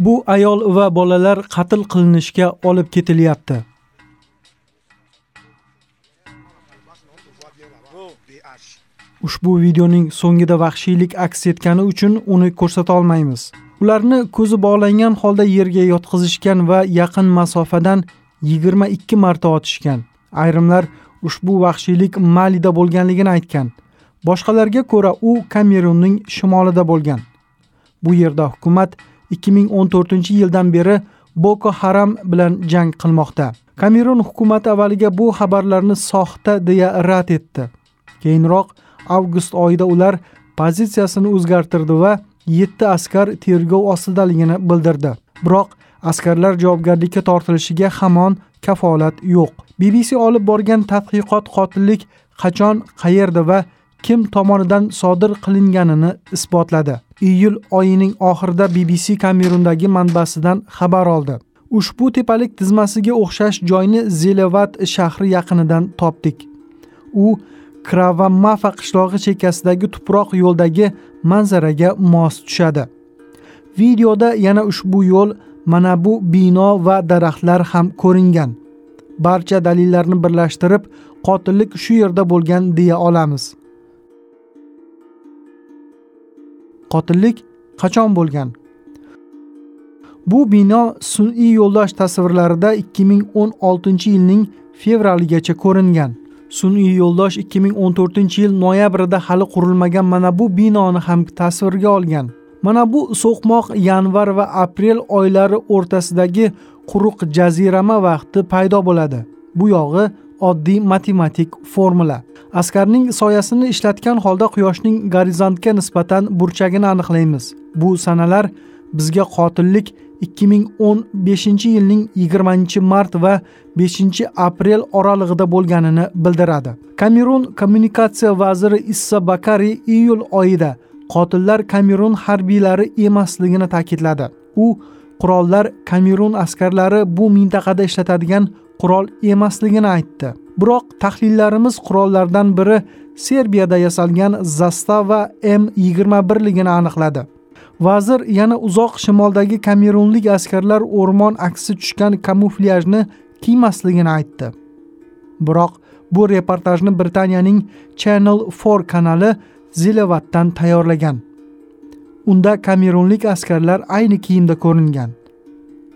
bu ayol va bolalar qatl qilinishga olib ketilyapti. Ushbu videoning so'ngida vahshiylik aks etgani uchun uni ko'rsata olmaymiz. Ularni ko'zi bog'langan holda yerga yotqizishgan va yaqin masofadan 22 marta otishgan. Ayrimlar ushbu vahshiylik malida bo'lganligini aytgan. Boshqalarga ko'ra u kamerunning shimolida bo'lgan. Bu yerda hukumat 2014 yildan beri boko haram bilan jang qilmoqda. Kamerun hukumati avvaliga bu xabarlarni soxta deya rad etdi. Keyinroq avgust oyida ular pozitsiyasini o'zgartirdi va yetti askar tergov ostidaligini bildirdi. Biroq askarlar javobgarlikka tortilishiga hamon kafolat yo'q. Bbc olib borgan tadqiqot qotillik qachon qayerda va kim tomonidan sodir qilinganini isbotladi. Iyul oyining oxirida bbc kamerundagi manbasidan xabar oldi. Ushbu tepalik tizmasiga o'xshash joyni zelevat shahri yaqinidan topdik. U kravamafa qishlog'i chekkasidagi tuproq yo'ldagi manzaraga mos tushadi. Videoda yana ushbu yo'l mana bu bino va daraxtlar ham ko'ringan. Barcha dalillarni birlashtirib qotillik shu yerda bo'lgan deya olamiz. Qotillik qachon bo'lgan? Bu bino sun'iy yo'ldosh tasvirlarida 2016 yilning fevraligacha ko'ringan. Sun'iy yo'ldosh 2014 yil noyabrida hali qurilmagan mana bu binoni ham tasvirga olgan. Mana bu so'qmoq yanvar va aprel oylari o'rtasidagi quruq jazirama vaqti paydo bo'ladi. Bu yog'i oddiy matematik formula. Askarning soyasini ishlatgan holda quyoshning gorizontga nisbatan burchagini aniqlaymiz. Bu sanalar bizga qotillik 2015 yilning 20 mart va 5 aprel oralig'ida bo'lganini bildiradi. Kamerun kommunikatsiya vaziri issa bakari iyul oyida qotillar kamerun harbiylari emasligini ta'kidladi. U qurollar kamerun askarlari bu mintaqada ishlatadigan qurol emasligini aytdi. Biroq tahlillarimiz qurollardan biri serbiyada yasalgan zastava M21 ligini aniqladi. Vazir yana uzoq shimoldagi kamerunlik askarlar o'rmon aksi tushgan kamuflyajni kiymasligini aytdi. Biroq bu reportajni britaniyaning channel 4 kanali zilevatdan tayyorlagan. Unda kamerunlik askarlar ayni kiyimda ko'ringan.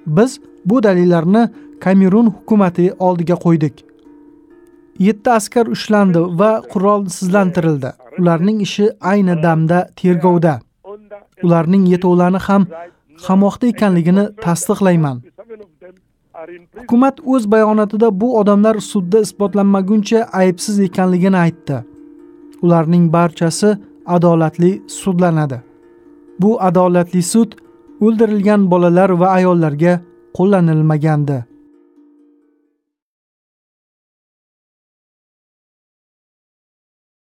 Biz bu dalillarni kamerun hukumati oldiga qo'ydik. Yetti askar ushlandi va qurolsizlantirildi ularning ishi ayni damda tergovda. Ularning yetovlani ham qamoqda ekanligini tasdiqlayman. Hukumat o'z bayonotida bu odamlar sudda isbotlanmaguncha aybsiz ekanligini aytdi. Ularning barchasi adolatli sudlanadi. Bu adolatli sud o'ldirilgan bolalar va ayollarga qo'llanilmagandi.